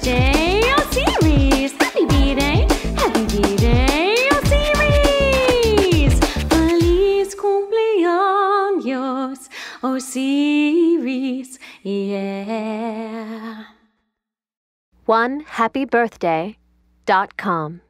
birthday, series. Happy B-Day, happy B-Day, series. Feliz cumpleaños, series, yeah. One happy birthday dot com.